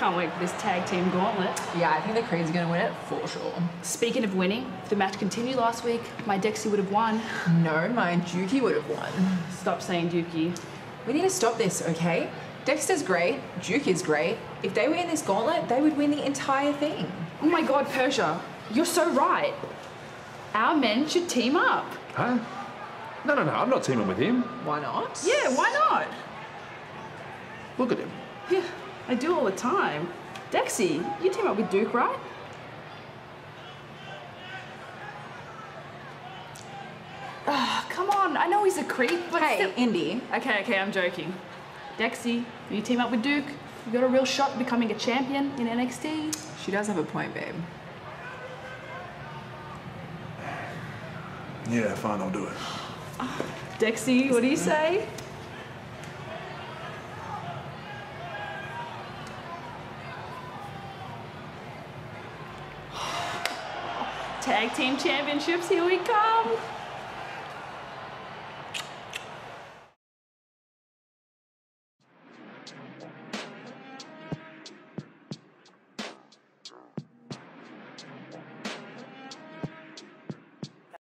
Can't wait for this tag team gauntlet. Yeah, I think the Creed's are going to win it for sure. Speaking of winning, if the match continued last week, my Dexy would have won. No, my Dukey would have won. Stop saying Dookie. We need to stop this, okay? Dexter's great, Duke is great. If they were in this gauntlet, they would win the entire thing. Oh my god, Persia, you're so right. Our men should team up. Huh? No, no, no, I'm not teaming with him. Why not? Yeah, why not? Look at him. Yeah, I do all the time. Dexy, you team up with Duke, right? Ah, come on, I know he's a creep, but Hey, still- Indi. Okay, okay, I'm joking. Dexy, when you team up with Duke, you got a real shot at becoming a champion in NXT. She does have a point, babe. Yeah, fine, I'll do it. Dexy, what do you say? Tag team championships, here we come.